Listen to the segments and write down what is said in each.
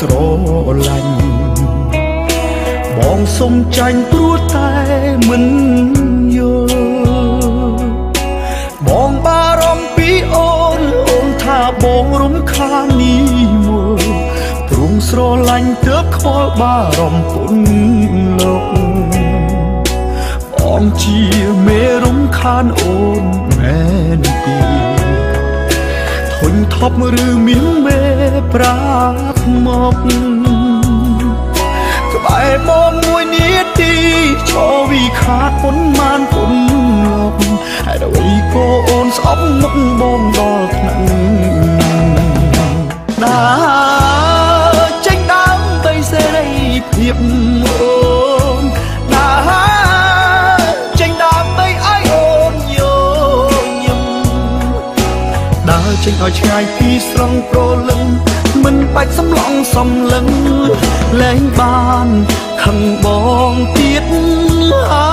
ស្រឡាញ់បងសុំចាញ់ព្រោះតែមិនយល់បងបារម្ភពីអូនអូនថាបងរំខាននេះមកទ្រង់ស្រឡាញ់ទើបខ្វល់បារម្ភពុនលោកបងជាមេរំខានអូនមែនទេធុញថប់ឬមានមេ ប្រាត់មកក្បែរបងមួយនាទីឈរវិខាតពុនម៉ានពុនលោកហើយអ្វីក៏អូនស្អប់មុខបងដល់ថ្នាក់ដើរចេញដើមទៅសេរីភាពអូនដើរចេញដើមទៅឲ្យអូនយល់ញឹមដើរចេញឲ្យឆ្ងាយពីស្រងប្រលឹង មិនបាច់សំឡងសំលឹងលែងបានខឹងបងទៀតអើ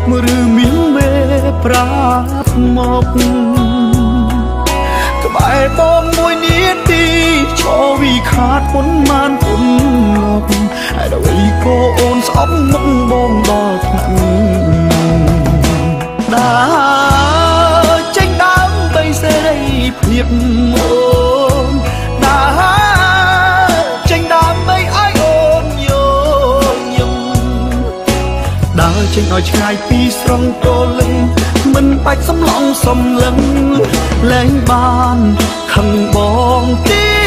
ប់ឬមានមេប្រាត់មកក្បែរបងមួយនាទីឈរវិខាតពុនម៉ានពុនលោកហើយអ្វីក៏អូនស្អប់មុខបងដល់ថ្នាក់ដើរចេញដើមទៅសេរីភាពអូន ចេញឲ្យឆ្ងាយពីស្រងតលឹងមិនបាច់សំឡងសំលឹងលែងបានខឹងបងទៀ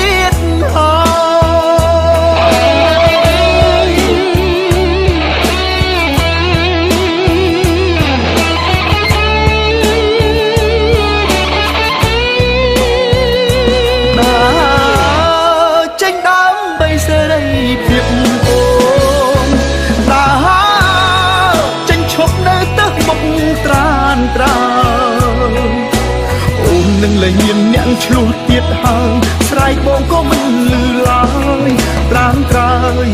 ននឹងលែងមានអ្នកឆ្លោះទៀតហើយស្រែកបងក៏មិនលឺឡើយប្រាំត្រើយ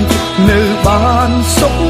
នៅបានសុខ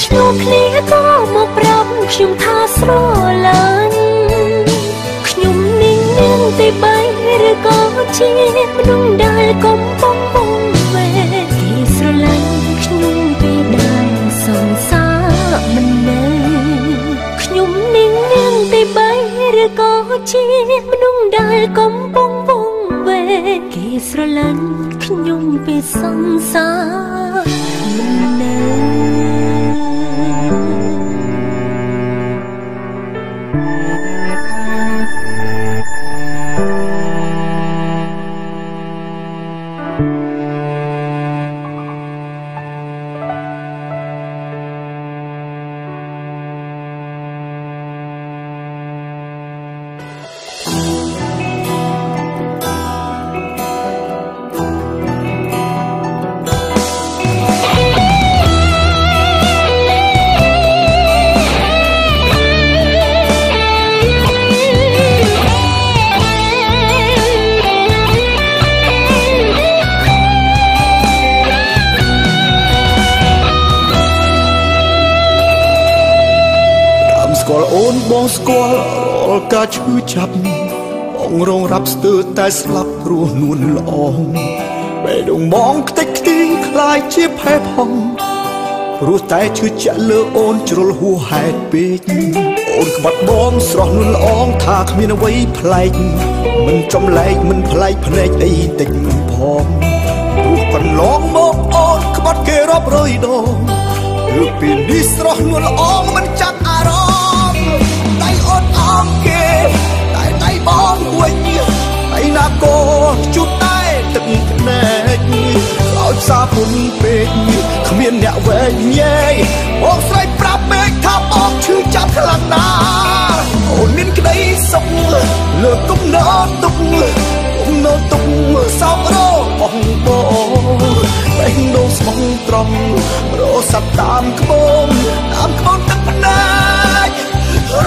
ឈ្លោះគ្នាតមកប្រាប់ខ្ញុំថាស្រឡាញ់ខ្ញុំនឹងមានទីបីឬក៏ជាមនុស្សដែលកំពុងបងវេទីស្រឡាញ់ខ្ញុំពេលដែលសង្សារមិននៅខ្ញុំនឹងមានទីបីឬក៏ជាមនុស្សដែលកំពុងបងវេគេស្រឡាញ់ខ្ញុំពេលសង្សារ ចាប់បងរងរាប់ស្ទើរតែស្លាប់ព្រោះនួនល្អបេះដូងបងខ្ទេចខ្ទីខ្លាយជាផែផងព្រោះតែឈឺចាក់លើអូនជ្រុលហួហេតុពេកអូនក្បត់បងស្រស់នួនល្អថាគ្មានអ្វីប្លែកមិនចំលែកមិនប្លែកភ្នែកអីតិចផងព្រោះកន្លងមកអូនក្បត់គេរាប់រយដងព្រោះពេលនេះស្រស់នួនល្អមិនចាំអារម្មណ៍ងគេ ឯណាក៏ជួបតែទឹកភ្នែកឲ្យផ្សាពុនពេកគ្មានអ្នកវែងញែកបងស្រីប្រាប់ពេកថាបងឈឺចាប់ខ្លាំងណាស់អូនមានក្តីសុខលើគុំណោទុកគុំណោទុកសោករបងបងតែនោះស្មងត្រង់រស័ព្ទតាមក្បូនតាមក្បូនទឹកភ្នែក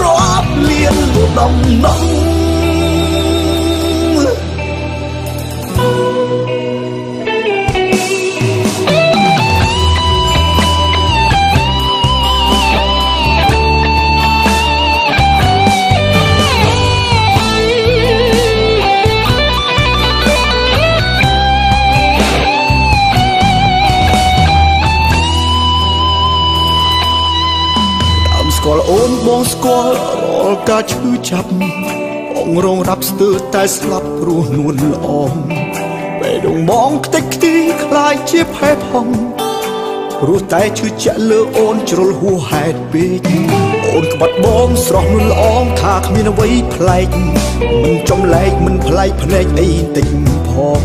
រាប់លានដំណ បងស្គាល់រាល់ការឈឺចាប់បងរងរាប់ស្ទើរតែស្លាប់ព្រោះនួនល្អបេះដូងបងខ្ទេចខ្ទីខ្លាយជាផែផងព្រោះតែឈឺចាក់លើអូនជ្រុលហួហេតុពេកអូនក្បត់បងស្រស់នួនល្អថាគ្មានអ្វីប្លែកមិនចំលែកមិនប្លែកភ្នែកអីតិចផង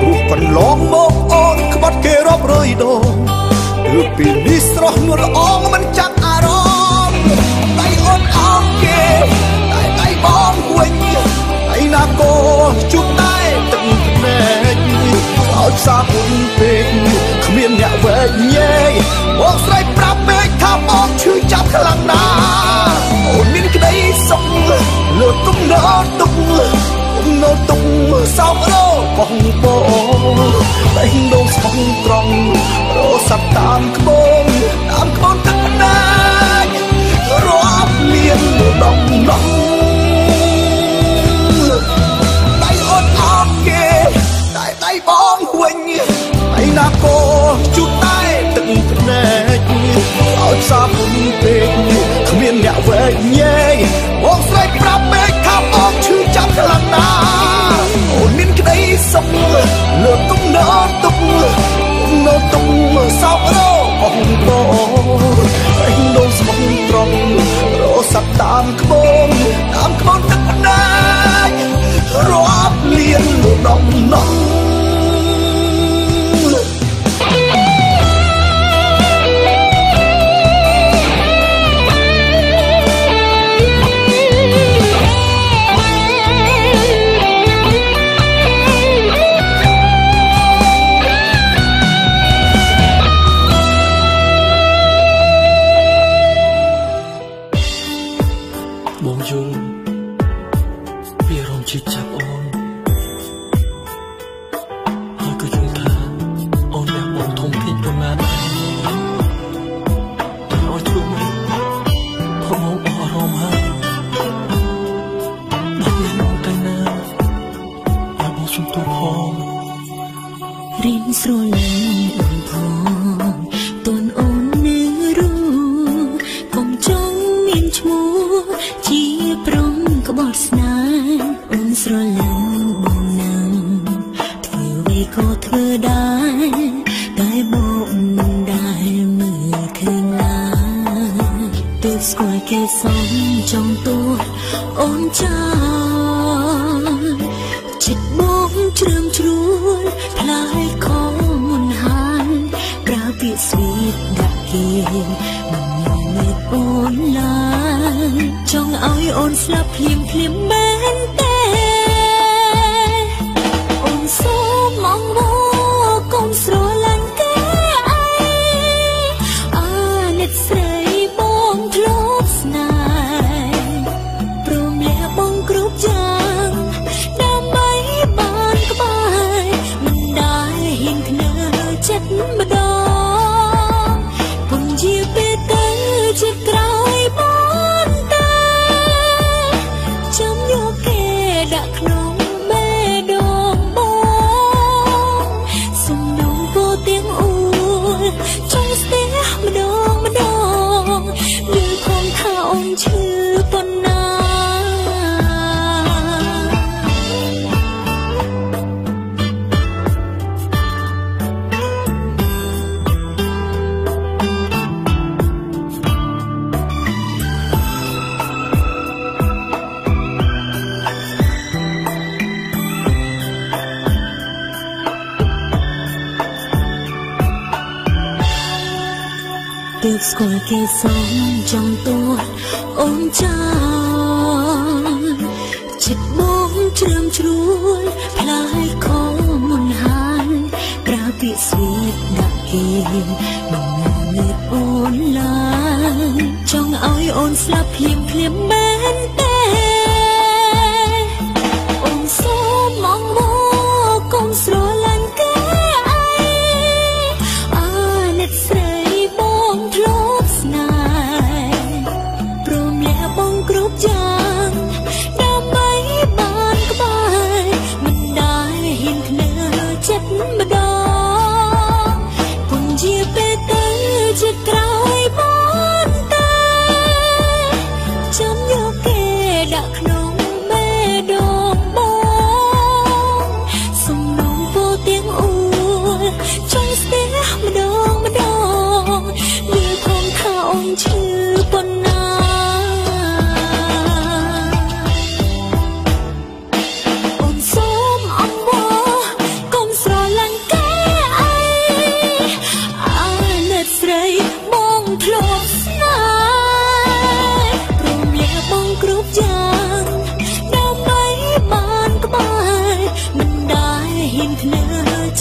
ព្រោះកន្លងមកអូនក្បត់គេរាប់រយដងព្រោះពេលនេះស្រស់នួនល្អមិនចាំ ដងស្មងត្រង់រស័ព្ទតាមក្បូនតាមក្បូនទឹកភ្នែករាប់មានដំណងបងវិញឯណាក៏ជួបតែទឹកភ្នែកឲ្យផ្សាពុនពេកគ្មានអ្នកវែកញែ បងបងឯងនោះស្មងត្រង់រស័ព្ទតាមក្បូ ស្គាល់គេសំចង់ទួអូនចាចិត្តបងជ្រាំជ្រួយផ្លាយខំមុនហើយក្រៅពីស្វីតដាក់គេបងលើអូនឡើយចង់ឲ្យអូនស្លាប់ភ្លាមភ្លាមមែ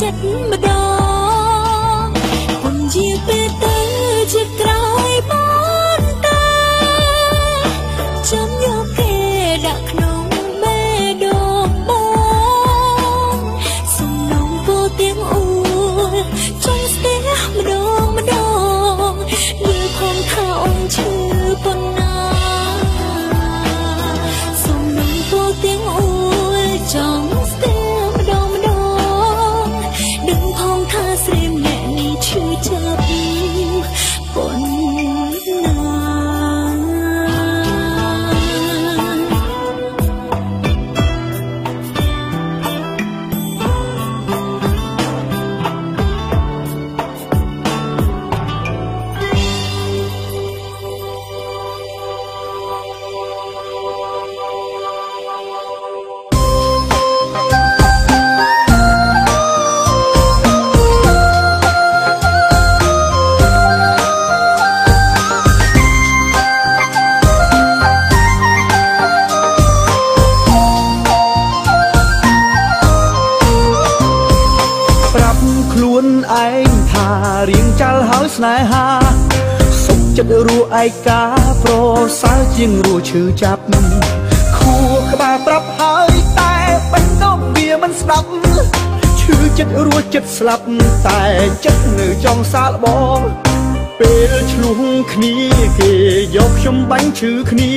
ចិត្តម្ដង ចាប់ខួក្បាលប្រាប់ហើយតែបណ្ដុំវាមិនស្ដាប់ឈឺចិត្តរួចចិត្តស្លាប់តែចិត្តនៅចង់សាលបងពេលឆ្លោះគ្នាគេយកខ្ញុំបាញ់ឈឺគ្នា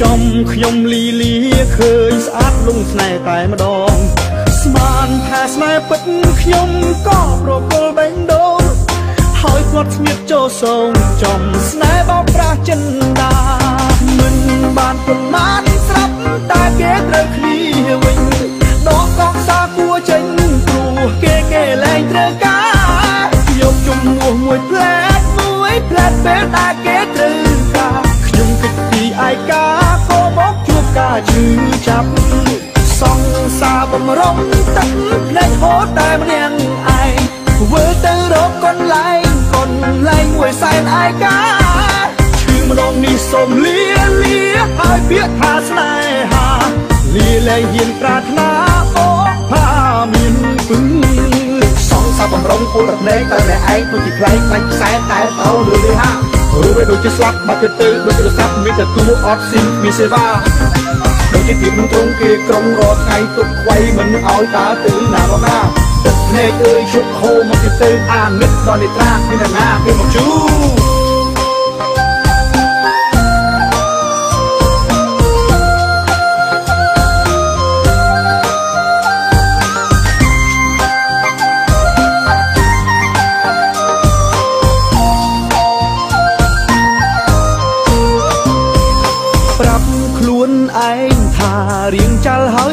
ចំខ្ញុំលីលាឃើញស្អាតលងស្នេហ៍តែម្ដង ស្មានថាស្នេហ៍ពិតខ្ញុំក៏ប្រកល់បែងដូងហើយគាត់ស្មៀតចូលសងចំស្នេហ៍បោកប្រាស់ចិនតា បានប៉ុន្មានស្រាប់តែគេត្រូវគ្នាវិញដកកងសាគួចេញព្រោះគេគេលែងត្រូវការយកជំនួសមួយផ្លែតមួយផ្លែតពេលដែលគេត្រូវការខ្ញុំគិតពីឯកាក៏មកជួបការឈឺចាប់សងសាបំរុងទឹកភ្នែកហូតតែម្នាក់ឯងធ្វើទៅរកកន្លែងកន្លែងមួយសែនឯកា ម្ដងនេះសូមលាលាហើយពាក្យថាស្នេហាលាលែងហ៊ានប្រាថ្នាអូផាមានពឹងសងសាបំរុងពូលរត់លេងតែម្នាក់ឯងទៅជាខ្លែងបាញ់ខ្សែតែទៅលឺលឺហារូបឯដូចជាស្លាប់បាត់ទៅទៅដូចទូរស័ព្ទមានតែទូអត់ស៊ីមមានសេវាដូចជាទីមិនត្រង់គេក្រុងរត់ថ្ងៃទុកខ្វៃមិនឲ្យតើទៅណាមកណាទឹកភ្នែកអើយជប់ហូរមកទីទៅអានិតដល់នេត្រាមានណាគេមកជូឯ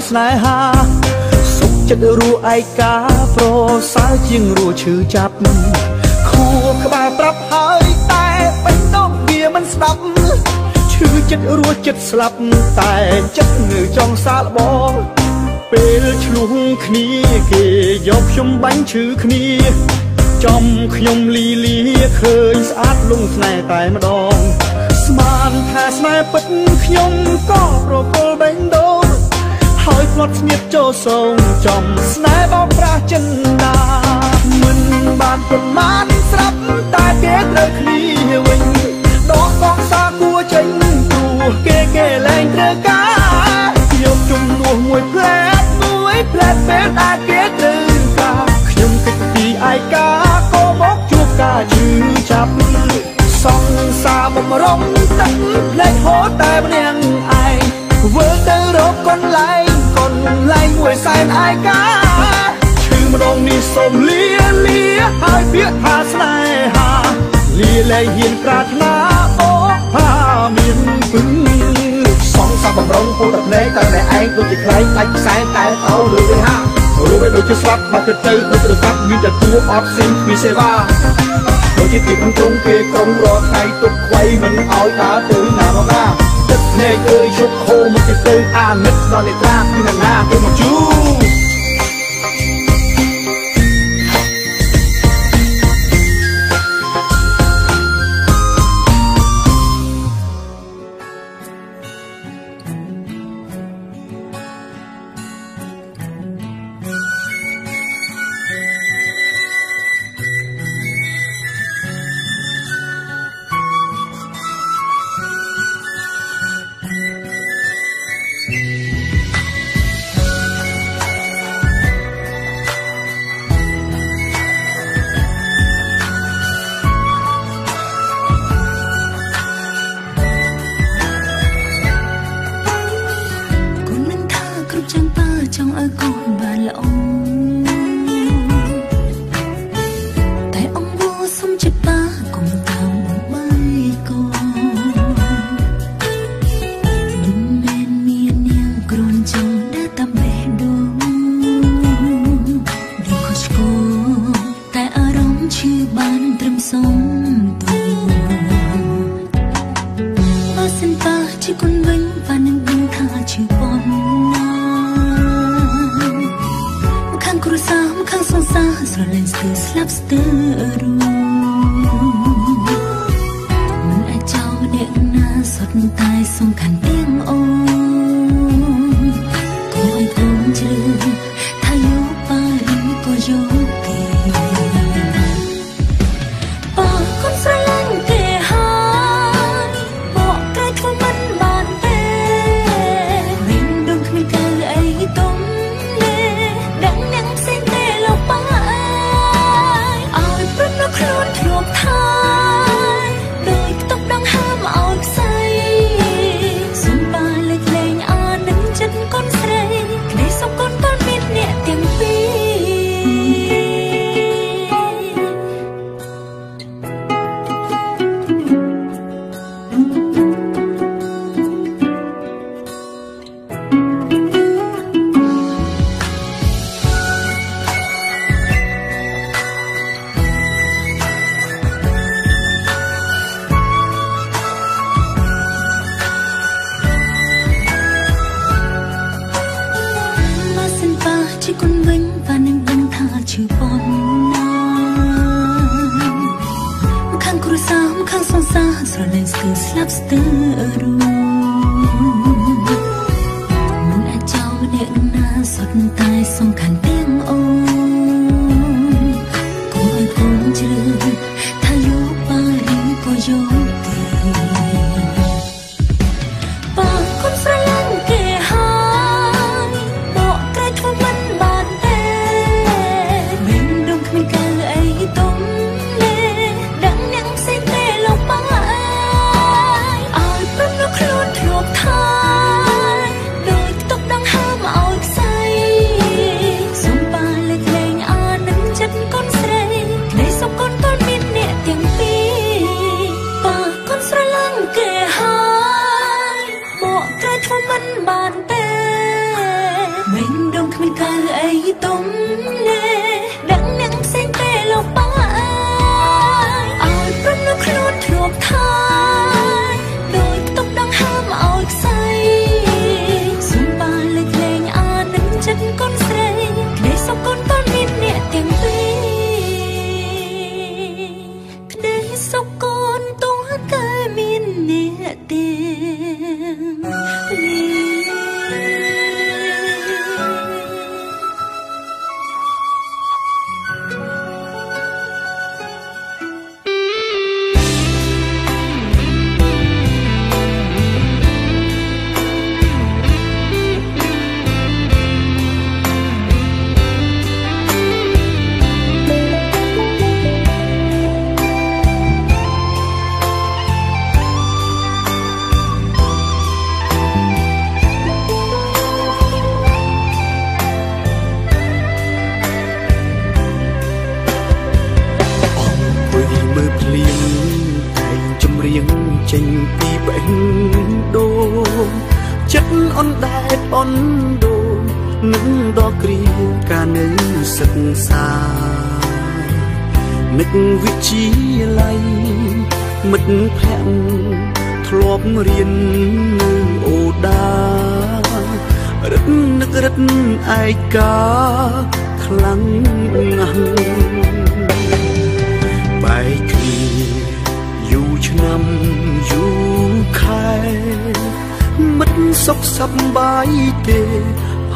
ស្នេហាសុខចិត្តរੂឯកាប្រសើរជាងរੂឈឺចាប់ខួរក្បាលប្រាប់ហើយតែបេះដូងវាមិនស្ដាប់ឈឺចិត្តរੂចិត្តស្លាប់តែចិត្តងើចង់សាកល្បងពេលឆ្លុះគ្នាគេយកខ្ញុំបាញ់ឈឺគ្នាចំខ្ញុំលីលាឃើញស្អាតលងស្នេហ៍តែម្ដងស្មានថាស្នេហ៍ពិតខ្ញុំក៏ប្រគល់បេះដូង ហើយផ្លត់ស្នៀតចូលសងចំស្នេហ៍បោកប្រាស់ចិនដាមិនបានប្រមាណស្រាប់តែគេត្រូវគ្នាវិញដកកងសាគួចេញព្រោះគេគេលែងត្រូវការយកជំនួសមួយផ្លែតមួយផ្លែតពេលដែលគេត្រូវការខ្ញុំគិតពីឯកាក៏មកជួបការជឿចាប់សងសាបំរុងទឹកភ្លេចហូតតែម្នាក់ឯងធ្វើទៅរកកន្លែងកន្លែង មួយសែនឯកាឈឺម្ដងនេះសូមលាលាហើយពាក្យថាស្នេហាលាលែងហ៊ានប្រាថ្នាអូផាមានពឹងសងសាបំរុងពូទឹកភ្នែកតែតែឯងដូចជាខ្លែងដាច់ខ្សែតែទៅលើវាហារូបឯដូចជាស្លាប់បាត់ទៅទៅដូចទូរស័ព្ទមានតែទួអត់ស៊ីមគ្មានសេវាដូចជាទីក្នុងទ្រង់គេក្រុងរកថ្ងៃទុកខ្វៃមិនឲ្យដើរទៅណាមកណាទឹក ភ្នែកអើយជប់ហូរមកទៅទៅអានិតដល់នេត្រាពីណាគេមកជូ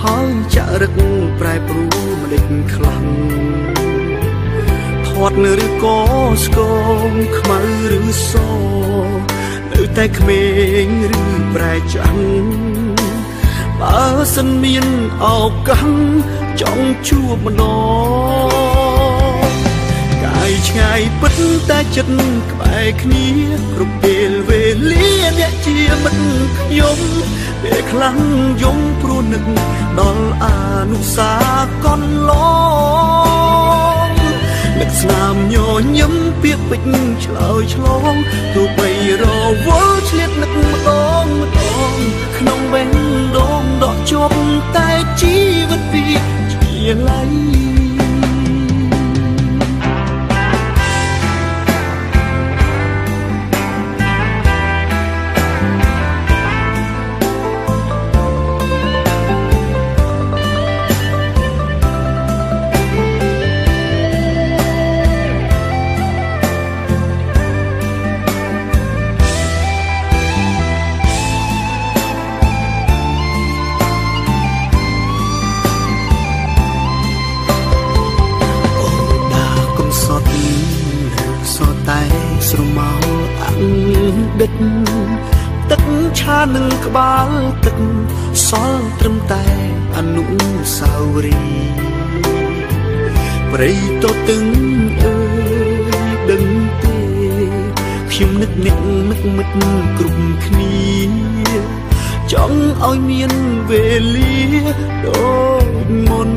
ហើយចរិតប្រែប្រួលមិនដេចខ្លាំងធាត់ឬក៏ស្គងខ្មៅឬសនៅតែក្មេងឬប្រែចាំបើសិនមានឱកាសចង់ជួបម្ដងកាយឆ្ងាយពិតតែចិត្តក្បែរគ្នាគ្រប់ពេលវេលាអ្នកជាមិត្តខ្ញុំ ពេលខ្លះយំព្រោះនឹកដល់អនុសាកនឡងនឹកស្នាមញញឹមពាក្យពេចន៍ឆ្លើយឆ្លងទោះបីរវល់ឆ្លៀតនឹកម្ដងម្ដងក្នុងវិញដងដកជាប់តែជីវិតពីជាឡៃ ដិតទឹកឆានឹងក្បាលទឹកសល់ត្រឹមតែអនុសាវរីយ៍ព្រៃតទឹងអើយដឹងទេខ្ញុំនឹកអ្នកនឹកមិត្តគ្រប់គ្នាចង់ឲ្យមានវេលាដូចមុន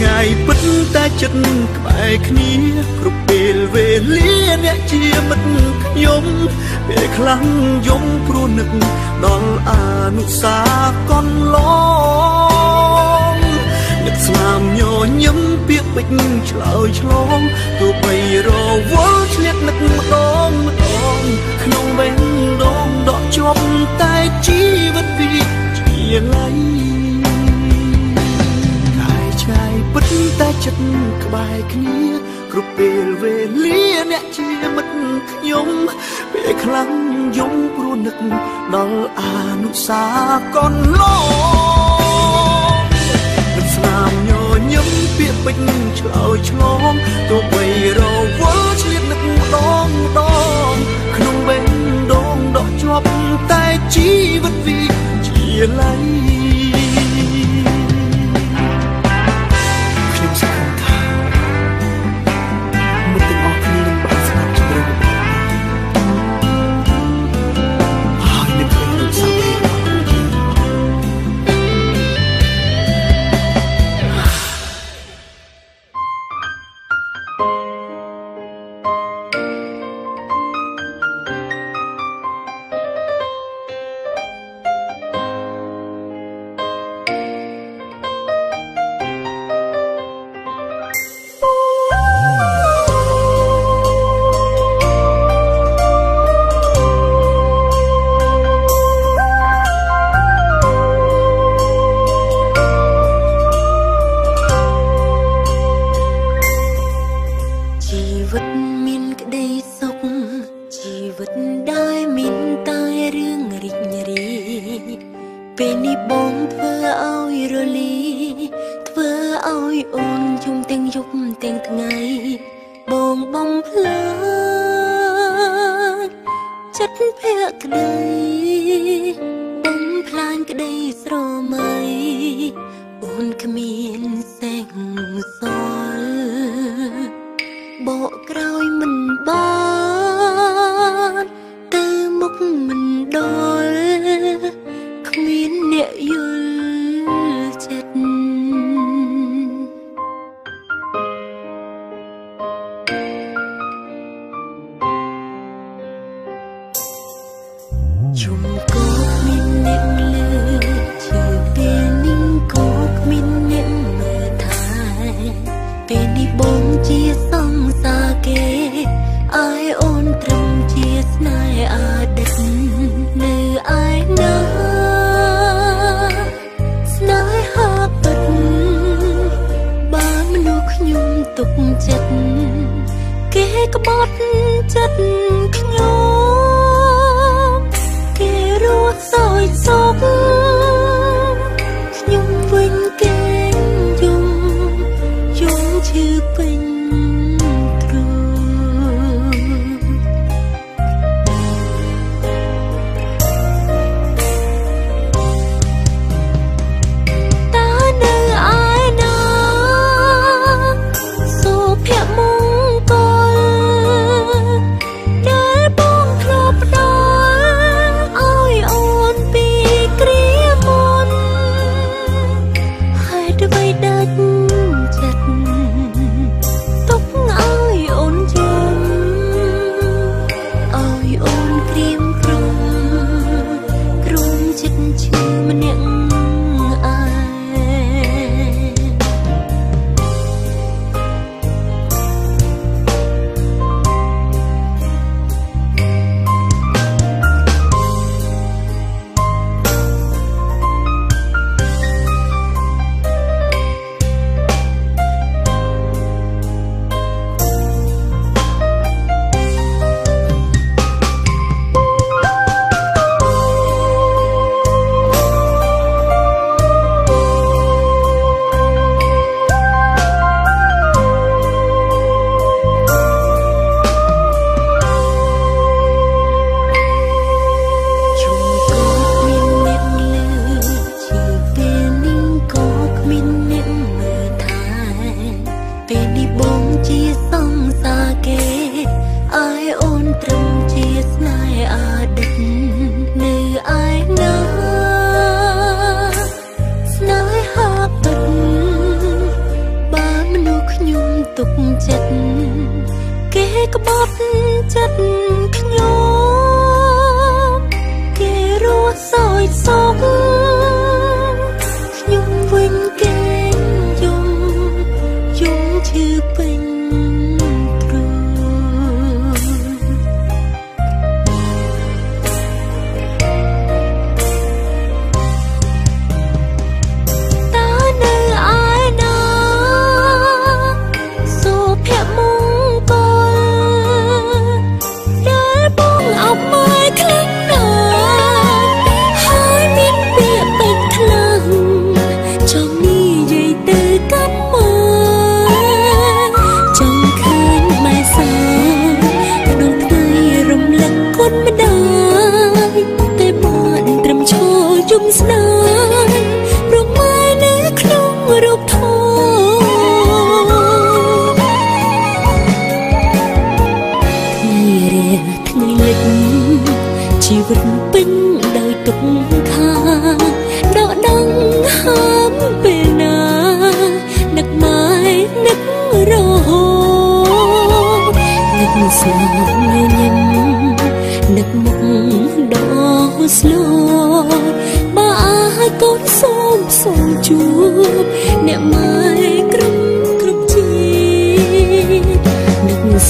ឆ្ងាយពិតតែចិត្តក្បែរគ្នាគ្រប់ពេលវេលាអ្នកជាមិត្តខ្ញុំពេលខ្លះយំព្រោះនឹកដល់អនុសាកន្លងនឹកស្នាមញញឹមពាក្យពេចន៍ឆ្លើយឆ្លងទោះបីរវល់ឆ្លៀតនឹកម្ដងម្ដងក្នុងវិញដងដកជាប់តែជីវិតវាជាឡៃ បែកគ្នាគ្រប់ពេលវេលាអ្នកជាមិត្តខ្ញុំពេលខ្លាំងយំព្រោះនឹកដល់អនុសាកនឡងនឹងស្នាមញញឹមពាក្យពេចន៍ឆ្លើយឆ្លងទោះបីរវល់ឆ្លៀតនឹកម្ដងម្ដងក្នុងបេះដូងដកជាប់តែជីវិតវាជាឡៃ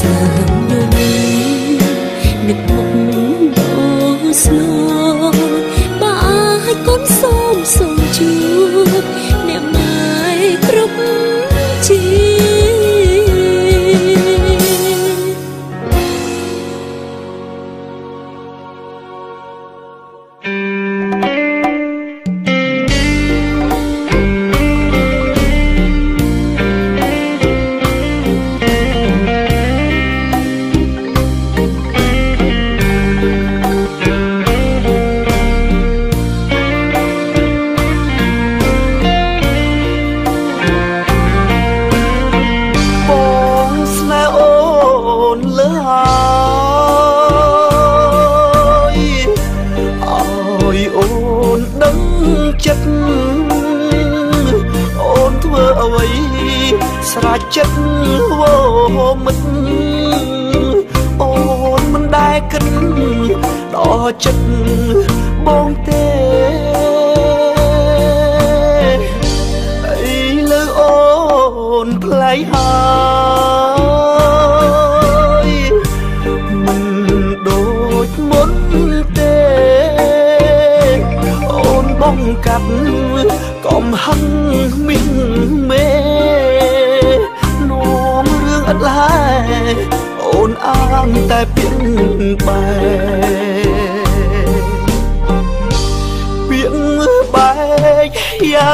នឹ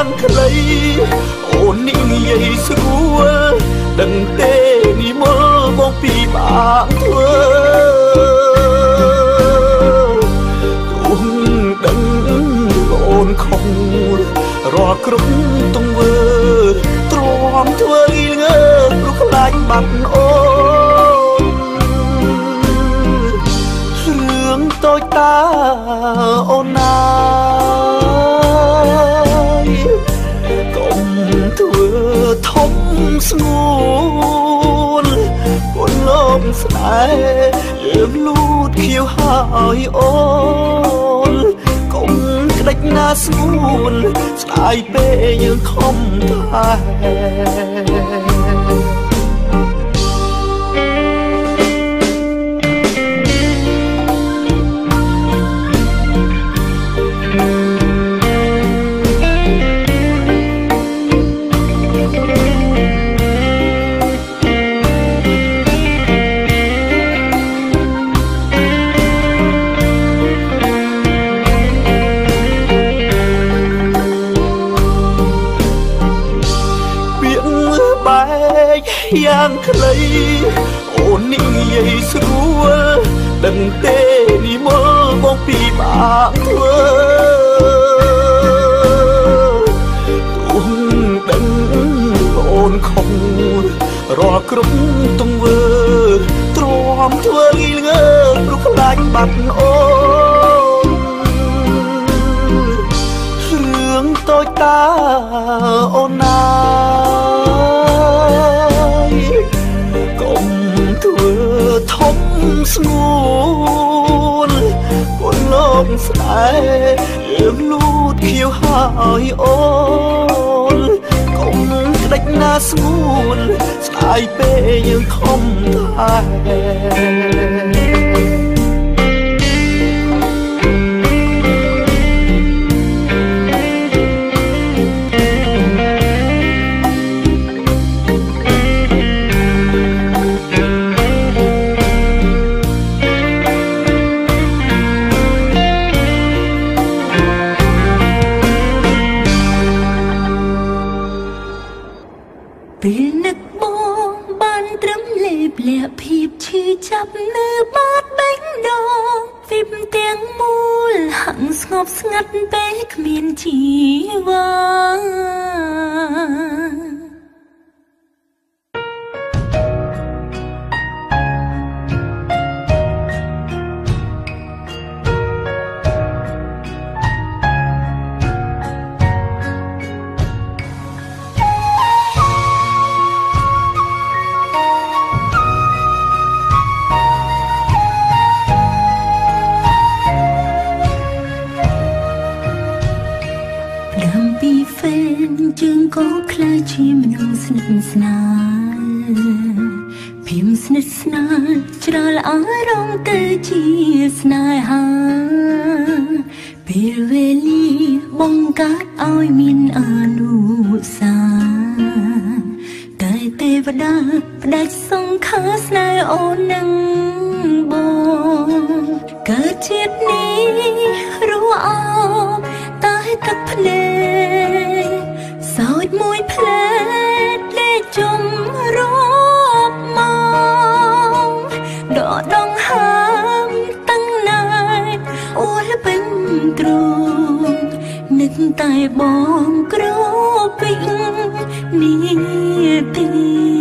យ៉ាងខ្លីអូននិយាយស្រួលដឹងទេនិមលមកពីបាក់ធ្វើគង់ដឹងអូនខំរាល់គ្រប់ទង្វើទ្រាំធ្វើលីងើព្រោះខ្លាចបាត់អូនរឿងតូចតាអូនណា លោកស្នេហ៍យើងលូតខៀវហើយអូនកុំក្តិចណាស្ងួនស្ដាយពេកយើងខំតែ ងខ្លីអូននិយាយស្រួលដឹងទេនិមលមកពីបាក់ធ្វើទូដឹងអូនខំរាល់គ្រប់ទង្វើទ្រាំធ្វើលីងើព្រោះខ្លាចបាត់អូន យើងលូតខៀវហើយអូនកុំក្តិចណាស្ងួនស្ដាយពេកយើងខំតែ ស្និទ្ធស្នាលច្រឡអារម្មណ៍ទៅជាស្នេហាពេលវេលាបង្កើតឲ្យមានអនុសាតែទេវតាផ្ដាច់សង្ខាស្នេហ៍អូននឹងបងកើតជាតិនេះរੂអោតែទឹកភ្នែក តែបងគ្រូពេញនេះទេ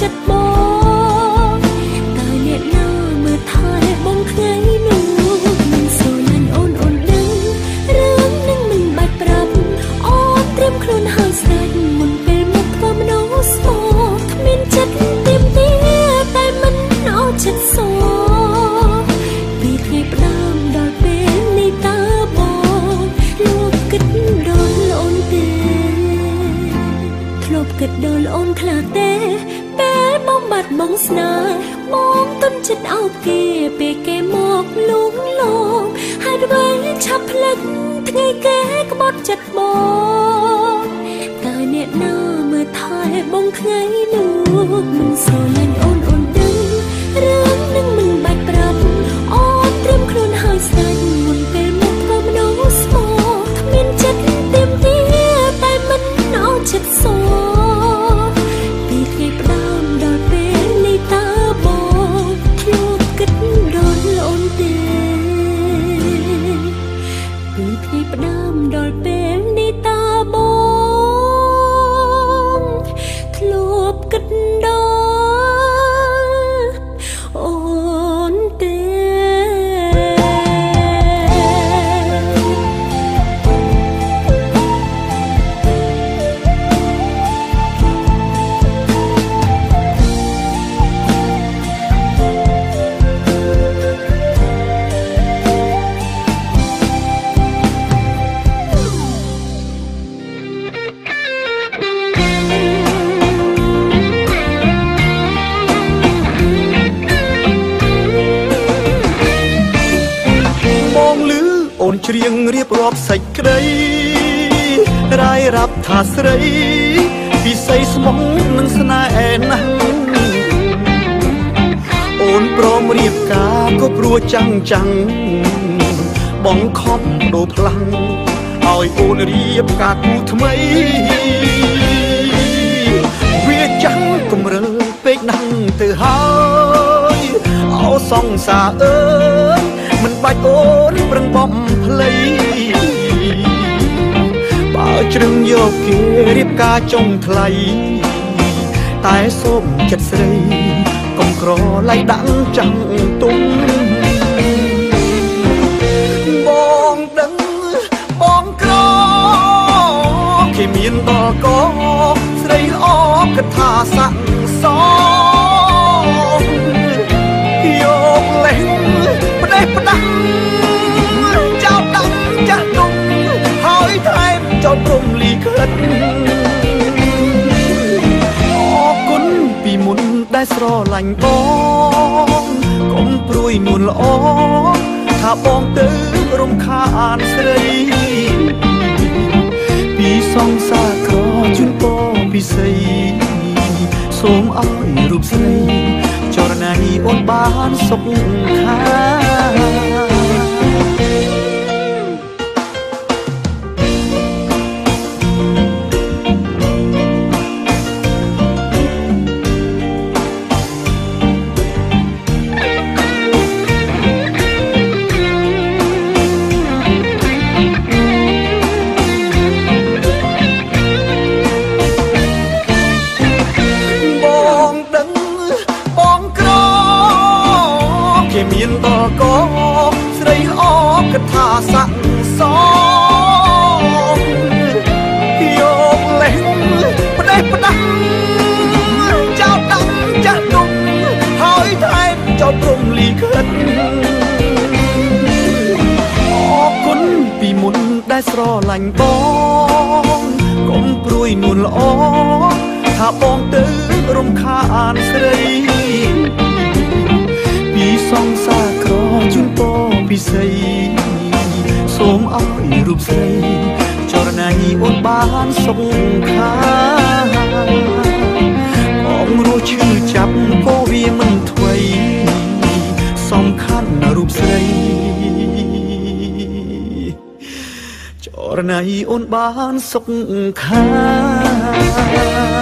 chất bố chất ao kia រៀងរៀបរាប់សេចក្តីរាយរាប់ថាស្រីពិសីស្មងនឹងស្នេហ៍ណាស់អូនព្រមរៀបការក៏ព្រោះចាំងចាំងបងខំដូរផ្លាំងឲ្យអូនរៀបការគូថ្មីវាចាំងគំរិលពេកណាស់ទៅហើយអោសង្សារអើយមិនបាច់អូនប្រឹងបំ ភ្លៃបើជ្រឹងយកគេរៀបការចុងថ្លៃតែសូមចិត្តស្រីកុំក្រឡៃដាក់ចាំងទុំបងដឹងបងក្រគេមានដល់កស្រីល្អគិតថាស័ ស្រឡាញ់បងកុំព្រួយនួនល្អថាបងទៅរំខានស្រីពីសងសាក្រជូនពរពិសីសូមឲ្យរូបស្រីចរណៃអូនបានសុខខា ពរពិសីសូមឲ្យរូបស្រីចរណៃអូនបានសុខខាបងរស់ឈឺចាប់ក៏វាមិនថ្មីសំខាន់ណារូបស្រីចរណៃអូនបានសុខខា